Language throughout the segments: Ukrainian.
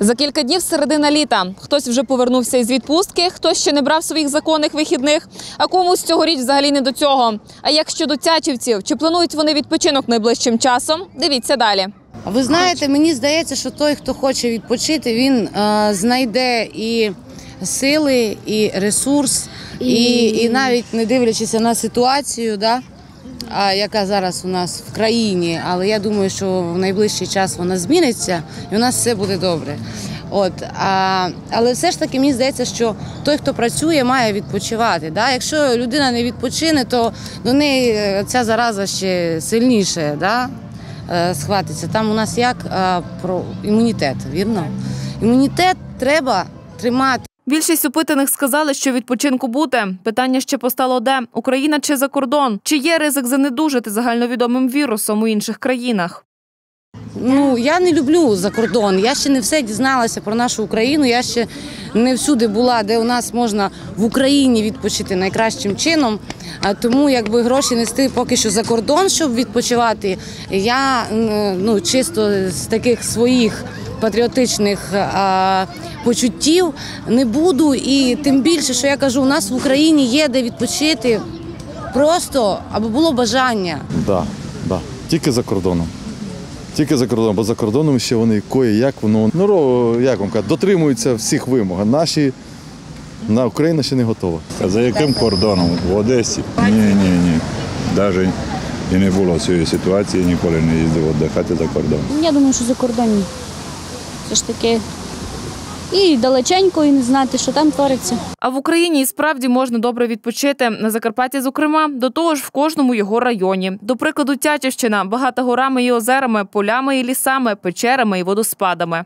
За кілька днів середина літа. Хтось вже повернувся із відпустки, хтось ще не брав своїх законних вихідних, а комусь цьогоріч взагалі не до цього. А як щодо тячівців, чи планують вони відпочинок найближчим часом? Дивіться далі. Ви знаєте, мені здається, що той, хто хоче відпочити, він е, знайде і сили, і ресурс, і, і навіть не дивлячись на ситуацію, да, яка зараз у нас в країні, але я думаю, що в найближчий час вона зміниться і у нас все буде добре. От, а, але все ж таки мені здається, що той, хто працює, має відпочивати. Да? Якщо людина не відпочине, то до неї е, ця зараза ще сильніше да? е, схватиться. Там у нас як про імунітет, вірно? Імунітет треба тримати. Більшість опитаних сказали, що відпочинку буде. Питання ще постало де Україна чи за кордон? Чи є ризик занедужити загальновідомим вірусом у інших країнах? Ну я не люблю за кордон. Я ще не все дізналася про нашу Україну. Я ще не всюди була, де у нас можна в Україні відпочити найкращим чином. А тому якби гроші нести поки що за кордон, щоб відпочивати. Я ну чисто з таких своїх патріотичних а, почуттів не буду. І тим більше, що я кажу, у нас в Україні є де відпочити. Просто аби було бажання. Да, да. Тільки за кордоном. Тільки за кордоном, бо за кордоном ще вони кої як воно ну як вам кажуть, дотримуються всіх вимог. А Наші на Україна ще не готова. А за яким кордоном? В Одесі? Ні, ні, ні. Навіть і не було цієї ситуації, ніколи не їздив віддихати за кордон. Я думаю, що за кордон. Все ж таки і далеченько, і не знати, що там твориться. А в Україні і справді можна добре відпочити. На Закарпатті, зокрема, до того ж в кожному його районі. До прикладу, Тячівщина багата горами і озерами, полями і лісами, печерами і водоспадами.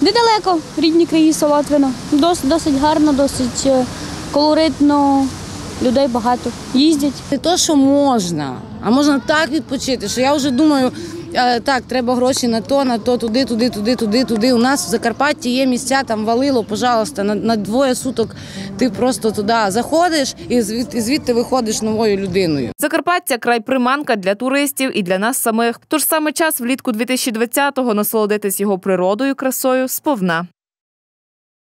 Недалеко, рідні краї Солотвино. Дос, досить гарно, досить е, колоритно, людей багато. Їздять. Не то, що можна, а можна так відпочити, що я вже думаю, так, треба гроші на то, на то, туди, туди, туди, туди, туди. У нас в Закарпатті є місця, там валило, пожалуйста, на, на двоє суток ти просто туди заходиш і звід, звідти виходиш новою людиною. Закарпаття край приманка для туристів і для нас самих. Тож саме час влітку 2020-го насолодитись його природою, красою сповна.